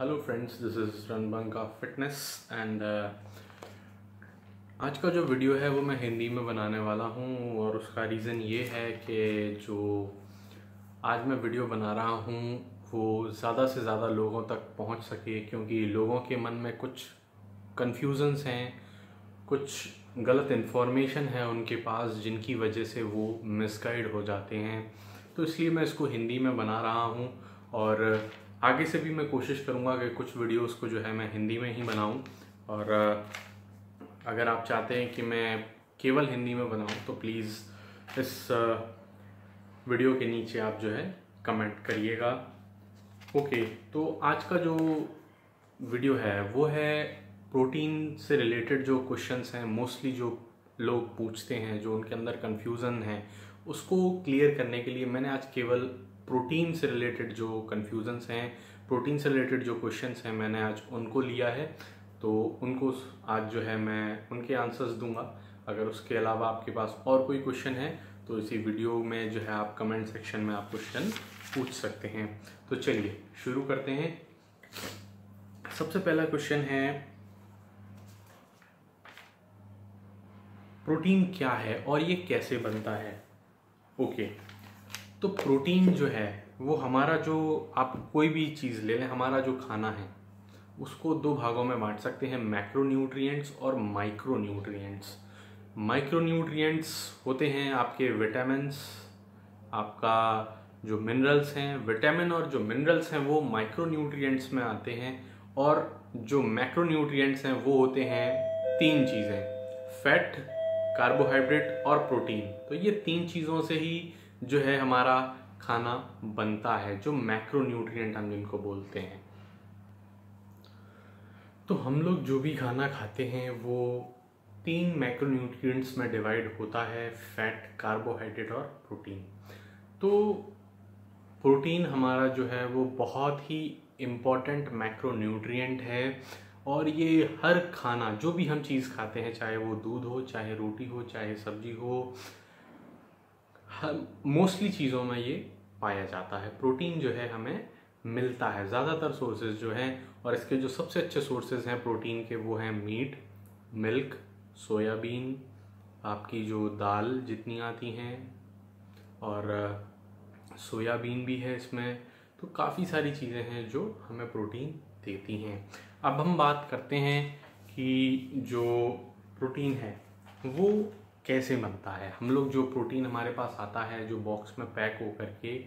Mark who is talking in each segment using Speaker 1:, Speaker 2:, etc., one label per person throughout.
Speaker 1: Hello friends this is Ranbanka fitness and आज का जो वीडियो है वो मैं हिंदी में बनाने वाला हूँ और उसका रीज़न ये है कि जो आज मैं वीडियो बना रहा हूँ वो ज़्यादा से ज़्यादा लोगों तक पहुँच सके क्योंकि लोगों के मन में कुछ कन्फ्यूज़न्स हैं, कुछ गलत इन्फॉर्मेशन है उनके पास जिनकी वजह से वो मिसगाइड हो जाते हैं। तो इसलिए मैं इसको हिंदी में बना रहा हूँ और आगे से भी मैं कोशिश करूँगा कि कुछ वीडियोस को जो है मैं हिंदी में ही बनाऊँ। और अगर आप चाहते हैं कि मैं केवल हिंदी में बनाऊँ तो प्लीज़ इस वीडियो के नीचे आप जो है कमेंट करिएगा। ओके तो आज का जो वीडियो है, वो है प्रोटीन से रिलेटेड जो क्वेश्चंस हैं मोस्टली जो लोग पूछते हैं, जो उनके अंदर कन्फ्यूज़न है, उसको क्लियर करने के लिए मैंने आज केवल प्रोटीन से रिलेटेड जो कन्फ्यूज़न्स हैं, प्रोटीन से रिलेटेड जो क्वेश्चंस हैं मैंने आज उनको लिया है तो उनको आज जो है मैं उनके आंसर्स दूँगा। अगर उसके अलावा आपके पास और कोई क्वेश्चन है तो इसी वीडियो में जो है आप कमेंट सेक्शन में आप क्वेश्चन पूछ सकते हैं। तो चलिए, शुरू करते हैं। सबसे पहला क्वेश्चन है, प्रोटीन क्या है और ये कैसे बनता है? ओके। तो प्रोटीन जो है, वो हमारा जो आप कोई भी चीज़ ले लें, हमारा जो खाना है, उसको दो भागों में बांट सकते हैं मैक्रोन्यूट्रिएंट्स और माइक्रोन्यूट्रिएंट्स माइक्रोन्यूट्रिएंट्स होते हैं आपके विटामिन्स आपका जो मिनरल्स हैं विटामिन और जो मिनरल्स हैं, वो माइक्रो माइक्रोन्यूट्रिएंट्स में आते हैं, और जो मैक्रोन्यूट्रिएंट्स हैं, वो होते हैं तीन चीज़ें फैट कार्बोहाइड्रेट और प्रोटीन तो ये तीन चीज़ों से ही जो है हमारा खाना बनता है, जो मैक्रो न्यूट्रिएंट हम जिनको बोलते हैं। तो हम लोग जो भी खाना खाते हैं, वो तीन मैक्रोन्यूट्रिएंट्स में डिवाइड होता है फैट कार्बोहाइड्रेट और प्रोटीन तो प्रोटीन हमारा जो है, वो बहुत ही इंपॉर्टेंट मैक्रोन्यूट्रिएंट है और ये हर खाना, जो भी हम चीज़ खाते हैं, चाहे वो दूध हो, चाहे रोटी हो, चाहे सब्ज़ी हो मोस्टली चीज़ों में ये पाया जाता है। प्रोटीन जो है हमें मिलता है। ज़्यादातर सोर्सेज जो हैं और इसके जो सबसे अच्छे सोर्सेज हैं प्रोटीन के, वो हैं मीट मिल्क सोयाबीन आपकी जो दाल जितनी आती हैं और सोयाबीन भी है इसमें। तो काफ़ी सारी चीज़ें हैं जो हमें प्रोटीन देती हैं। अब हम बात करते हैं कि जो प्रोटीन है, वो कैसे बनता है? हम लोग जो प्रोटीन हमारे पास आता है, जो बॉक्स में पैक हो करके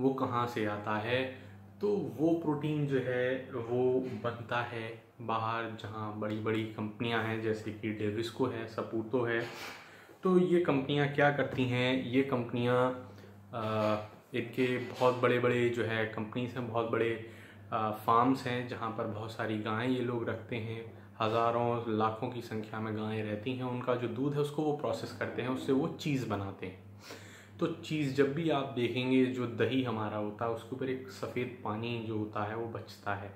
Speaker 1: वो कहाँ से आता है? तो वो प्रोटीन जो है, वो बनता है बाहर जहाँ बड़ी बड़ी कंपनियाँ हैं, जैसे कि डेविस्को है, सपूतो है। तो ये कंपनियाँ क्या करती हैं? ये कंपनियाँ इनके बहुत बड़े बड़े जो है, कंपनीज़ हैं, बहुत बड़े फार्म्स हैं जहाँ पर बहुत सारी गायें ये लोग रखते हैं। हज़ारों, लाखों की संख्या में गायें रहती हैं। उनका जो दूध है उसको वो प्रोसेस करते हैं, उससे वो चीज़ बनाते हैं। तो चीज़ जब भी आप देखेंगे, जो दही हमारा होता है, उसके ऊपर एक सफ़ेद पानी जो होता है, वो बचता है।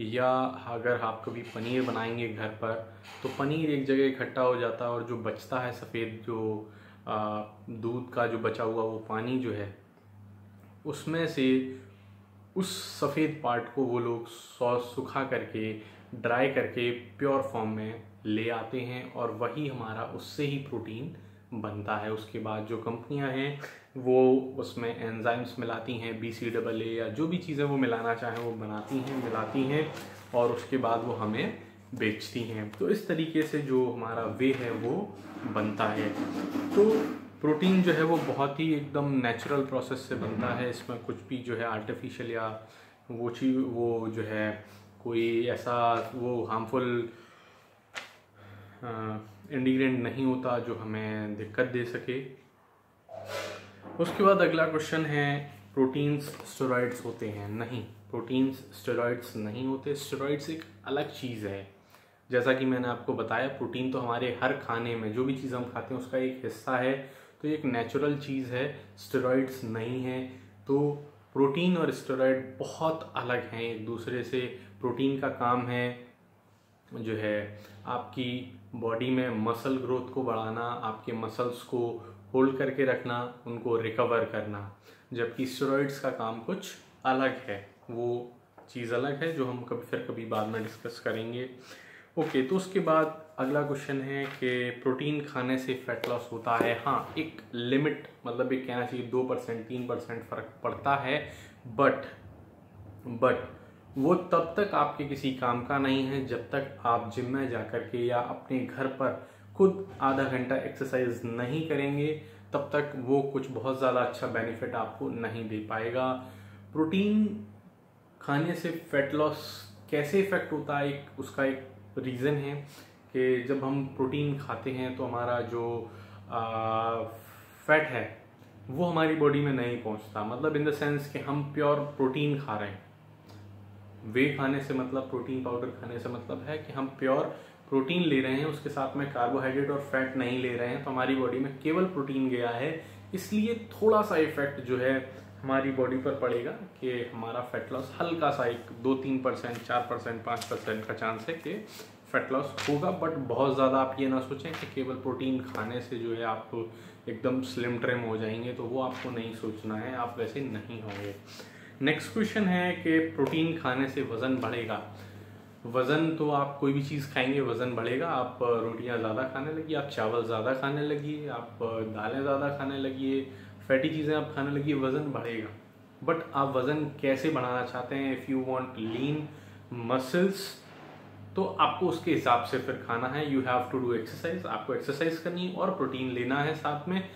Speaker 1: या अगर आप कभी पनीर बनाएँगे घर पर तो पनीर एक जगह इकट्ठा हो जाता है और जो बचता है सफ़ेद जो दूध का जो बचा हुआ वो पानी जो है, उसमें से उस सफ़ेद पार्ट को वो लोग सॉस सुखा करके ड्राई करके प्योर फॉर्म में ले आते हैं और वही हमारा उससे ही प्रोटीन बनता है। उसके बाद जो कंपनियाँ हैं, वो उसमें एंजाइम्स मिलाती हैं बी सी डबल ए या जो भी चीज़ें वो मिलाना चाहें, वो बनाती हैं, मिलाती हैं और उसके बाद वो हमें बेचती हैं। तो इस तरीके से जो हमारा वे है, वो बनता है। तो प्रोटीन जो है वो बहुत ही एकदम नेचुरल प्रोसेस से बनता है। इसमें कुछ भी जो है आर्टिफिशियल या वो चीज़ वो जो है कोई ऐसा वो हार्मफुल इंडिग्रेंट नहीं होता जो हमें दिक्कत दे सके। उसके बाद अगला क्वेश्चन है प्रोटीन्स स्टेरॉइड्स होते हैं? नहीं। प्रोटीन्स स्टेरॉइड्स नहीं होते। स्टेरॉइड्स एक अलग चीज़ है। जैसा कि मैंने आपको बताया प्रोटीन तो हमारे हर खाने में, जो भी चीज़ हम खाते हैं, उसका एक हिस्सा है। तो एक नेचुरल चीज़ है स्टेरॉइड्स नहीं है तो प्रोटीन और स्टेरॉइड बहुत अलग हैं, एक दूसरे से प्रोटीन का काम है, जो है आपकी बॉडी में मसल ग्रोथ को बढ़ाना, आपके मसल्स को होल्ड करके रखना, उनको रिकवर करना, जबकि स्टेरॉइड्स का काम कुछ अलग है, वो चीज़ अलग है, जो हम कभी फिर कभी बाद में डिस्कस करेंगे। ओके तो उसके बाद अगला क्वेश्चन है कि प्रोटीन खाने से फैट लॉस होता है। हाँ एक लिमिट मतलब एक कहना चाहिए दो परसेंट तीन परसेंट फ़र्क पड़ता है। बट बट वो तब तक आपके किसी काम का नहीं है जब तक आप जिम में जा कर के या अपने घर पर खुद आधा घंटा एक्सरसाइज नहीं करेंगे, तब तक वो कुछ बहुत ज़्यादा अच्छा बेनिफिट आपको नहीं दे पाएगा। प्रोटीन खाने से फैट लॉस कैसे इफ़ेक्ट होता है, एक उसका एक रीज़न है। कि जब हम प्रोटीन खाते हैं तो हमारा जो फैट है, वो हमारी बॉडी में नहीं पहुँचता। मतलब इन द सेंस कि हम प्योर प्रोटीन खा रहे हैं। वे खाने से मतलब प्रोटीन पाउडर खाने से मतलब है कि हम प्योर प्रोटीन ले रहे हैं, उसके साथ में कार्बोहाइड्रेट और फैट नहीं ले रहे हैं तो हमारी बॉडी में केवल प्रोटीन गया है। इसलिए थोड़ा सा इफ़ेक्ट जो है हमारी बॉडी पर पड़ेगा कि हमारा फैट लॉस हल्का सा एक दो तीन परसेंट, चार परसेंट, पाँच परसेंट का चांस है कि फैट लॉस होगा बट बहुत ज़्यादा आप ये ना सोचें कि केवल प्रोटीन खाने से जो है आप एकदम स्लिम ट्रिम हो जाएँगे तो वो आपको नहीं सोचना है, आप वैसे नहीं होंगे। नेक्स्ट क्वेश्चन है कि प्रोटीन खाने से वज़न बढ़ेगा। वज़न तो आप कोई भी चीज़ खाएँगे, वज़न बढ़ेगा। आप रोटियाँ ज़्यादा खाने लगी आप चावल ज़्यादा खाने लगी आप दालें ज़्यादा खाने लगी फैटी चीज़ें आप खाने लगी वज़न बढ़ेगा। बट आप वज़न कैसे बढ़ाना चाहते हैं? If you want lean muscles तो आपको उसके हिसाब से फिर खाना है। You have to do exercise आपको एक्सरसाइज करनी है और प्रोटीन लेना है साथ में,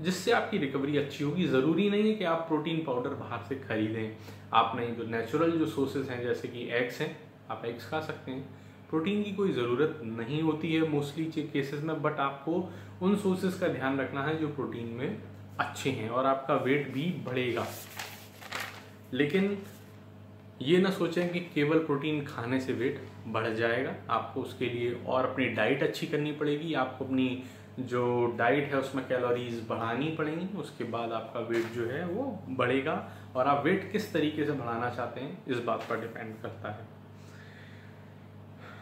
Speaker 1: जिससे आपकी रिकवरी अच्छी होगी। ज़रूरी नहीं है कि आप प्रोटीन पाउडर बाहर से खरीदें। आप नहीं तो नेचुरल जो सोर्सेज हैं, जैसे कि एग्स हैं, आप एग्स खा सकते हैं। प्रोटीन की कोई ज़रूरत नहीं होती है मोस्टली केसेस में बट आपको उन सोर्सेज का ध्यान रखना है जो प्रोटीन में अच्छे हैं और आपका वेट भी बढ़ेगा। लेकिन ये ना सोचें कि केवल प्रोटीन खाने से वेट बढ़ जाएगा, आपको उसके लिए और अपनी डाइट अच्छी करनी पड़ेगी, आपको अपनी जो डाइट है उसमें कैलोरीज बढ़ानी पड़ेंगी, उसके बाद आपका वेट जो है वो बढ़ेगा। और आप वेट किस तरीके से बढ़ाना चाहते हैं, इस बात पर डिपेंड करता है।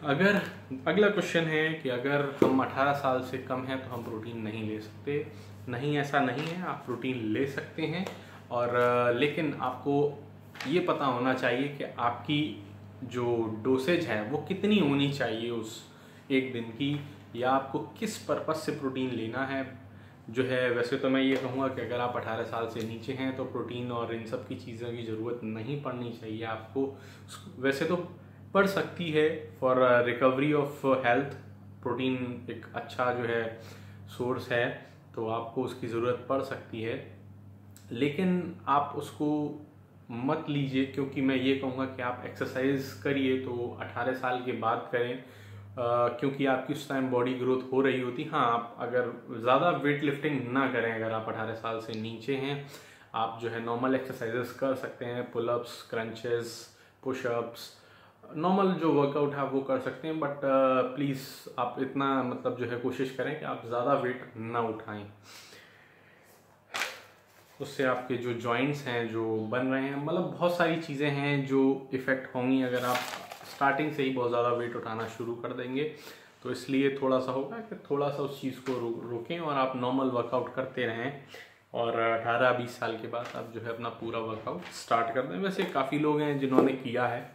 Speaker 1: अगर, अगला क्वेश्चन है कि अगर हम 18 साल से कम हैं तो हम प्रोटीन नहीं ले सकते। नहीं, ऐसा नहीं है, आप प्रोटीन ले सकते हैं। और, लेकिन आपको ये पता होना चाहिए कि आपकी जो डोसेज है, वो कितनी होनी चाहिए उस एक दिन की, या आपको किस पर्पज़ से प्रोटीन लेना है। जो है, वैसे तो मैं ये कहूँगा कि अगर आप 18 साल से नीचे हैं तो प्रोटीन और इन सब की चीज़ों की ज़रूरत नहीं पड़नी चाहिए आपको। वैसे तो पड़ सकती है for recovery of health protein एक अच्छा जो है सोर्स है तो आपको उसकी ज़रूरत पड़ सकती है। लेकिन आप उसको मत लीजिए क्योंकि मैं ये कहूँगा कि आप एक्सरसाइज करिए तो 18 साल के बाद करें। आ, क्योंकि आपकी उस टाइम बॉडी ग्रोथ हो रही होती। हाँ आप अगर ज़्यादा वेट लिफ्टिंग ना करें अगर आप 18 साल से नीचे हैं आप जो है नॉर्मल एक्सरसाइजेस कर सकते हैं पुलअप्स क्रंचेस पुशअप्स नॉर्मल जो वर्कआउट है वो कर सकते हैं। बट प्लीज़ आप इतना मतलब जो है कोशिश करें कि आप ज़्यादा वेट ना उठाएँ। उससे आपके जो जॉइंट्स हैं जो बन रहे हैं मतलब बहुत सारी चीज़ें हैं जो इफ़ेक्ट होंगी अगर आप स्टार्टिंग से ही बहुत ज़्यादा वेट उठाना शुरू कर देंगे। तो इसलिए थोड़ा सा होगा कि थोड़ा सा उस चीज़ को रो, रोकें और आप नॉर्मल वर्कआउट करते रहें। और 18-20 साल के बाद आप जो है अपना पूरा वर्कआउट स्टार्ट कर दें। वैसे काफ़ी लोग हैं जिन्होंने किया है।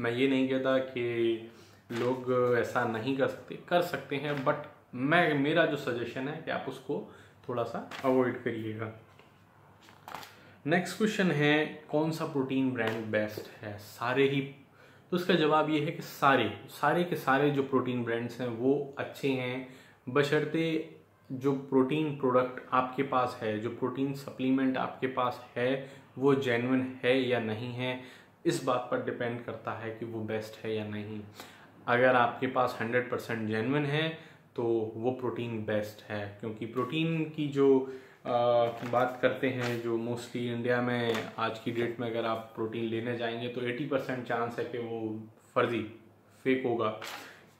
Speaker 1: मैं ये नहीं कहता कि लोग ऐसा नहीं कर सकते कर सकते हैं बट मैं मेरा जो सजेशन है कि आप उसको थोड़ा सा अवॉइड करिएगा। नेक्स्ट क्वेश्चन है, कौन सा प्रोटीन ब्रांड बेस्ट है? सारे ही। तो इसका जवाब ये है कि सारे। सारे के सारे जो प्रोटीन ब्रांड्स हैं, वो अच्छे हैं। बशर्ते जो प्रोटीन प्रोडक्ट आपके पास है, जो प्रोटीन सप्लीमेंट आपके पास है, वो जेनविन है या नहीं है, इस बात पर डिपेंड करता है कि वो बेस्ट है या नहीं। अगर आपके पास 100 परसेंट है तो वो प्रोटीन बेस्ट है। क्योंकि प्रोटीन की जो बात करते हैं जो मोस्टली इंडिया में आज की डेट में अगर आप प्रोटीन लेने जाएँगे तो 80 परसेंट चांस है कि वो फर्जी फेक होगा।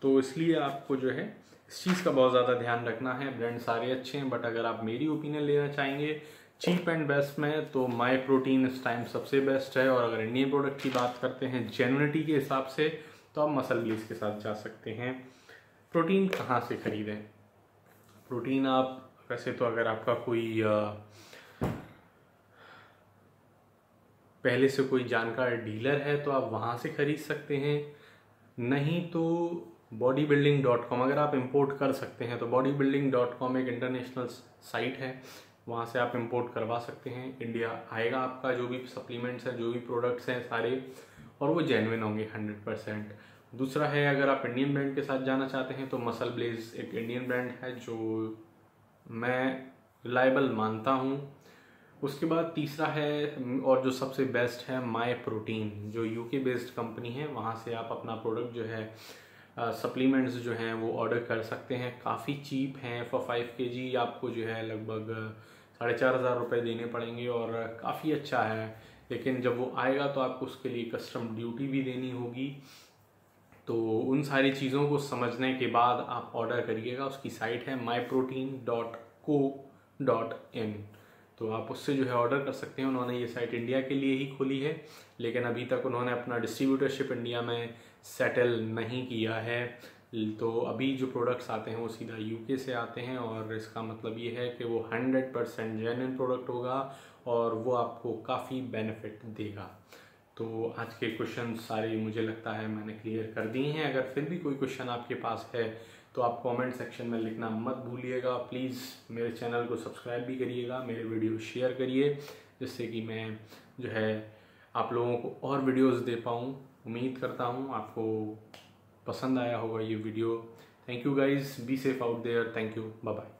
Speaker 1: तो इसलिए आपको जो है, इस चीज़ का बहुत ज़्यादा ध्यान रखना है। ब्रांड सारे अच्छे हैं बट अगर आप मेरी ओपिनियन लेना चाहेंगे चीप एंड बेस्ट में तो माई प्रोटीन इस टाइम सबसे बेस्ट है। और अगर इंडियन प्रोडक्ट की बात करते हैं जेनुनिटी के हिसाब से तो आप मसल ग्लीस के साथ जा सकते हैं। प्रोटीन कहाँ से खरीदें? प्रोटीन आप वैसे तो अगर आपका कोई पहले से कोई जानकार डीलर है तो आप वहाँ से ख़रीद सकते हैं। नहीं तो बॉडी बिल्डिंग डॉट कॉम अगर आप इम्पोर्ट कर सकते हैं तो बॉडी बिल्डिंग डॉट कॉम एक इंटरनेशनल साइट है। वहाँ से आप इम्पोर्ट करवा सकते हैं। इंडिया आएगा आपका, जो भी सप्लीमेंट्स हैं, जो भी प्रोडक्ट्स हैं सारे, और वो जेनविन होंगे हंड्रेड परसेंट दूसरा है, अगर आप इंडियन ब्रांड के साथ जाना चाहते हैं तो मसल ब्लेज एक इंडियन ब्रांड है, जो मैं रिलायबल मानता हूँ। उसके बाद तीसरा है, और जो सबसे बेस्ट है माई प्रोटीन जो यूके बेस्ड कंपनी है, वहाँ से आप अपना प्रोडक्ट जो है सप्लीमेंट्स जो हैं वो ऑर्डर कर सकते हैं। काफ़ी चीप हैं फॉर फाइव के जी आपको जो है लगभग साढ़े चार हज़ार रुपये देने पड़ेंगे, और काफ़ी अच्छा है। लेकिन जब वो आएगा तो आपको उसके लिए कस्टम ड्यूटी भी देनी होगी। तो उन सारी चीज़ों को समझने के बाद आप ऑर्डर करिएगा, उसकी साइट है My Protein dot co dot in तो आप उससे जो है ऑर्डर कर सकते हैं, उन्होंने ये साइट इंडिया के लिए ही खोली है, लेकिन अभी तक उन्होंने अपना डिस्ट्रीब्यूटरशिप इंडिया में सेटल नहीं किया है। तो अभी जो प्रोडक्ट्स आते हैं, वो सीधा यूके से आते हैं, और इसका मतलब ये है कि वो हंड्रेड परसेंट जेन्यन प्रोडक्ट होगा, और वो आपको काफ़ी बेनिफिट देगा। तो आज के क्वेश्चन सारे मुझे लगता है मैंने क्लियर कर दिए हैं। अगर फिर भी कोई क्वेश्चन आपके पास है तो आप कमेंट सेक्शन में लिखना मत भूलिएगा। प्लीज़ मेरे चैनल को सब्सक्राइब भी करिएगा, मेरे वीडियो शेयर करिए, जिससे कि मैं जो है आप लोगों को और वीडियोस दे पाऊँ। उम्मीद करता हूँ आपको पसंद आया होगा ये video thank you guys be safe out there thank you bye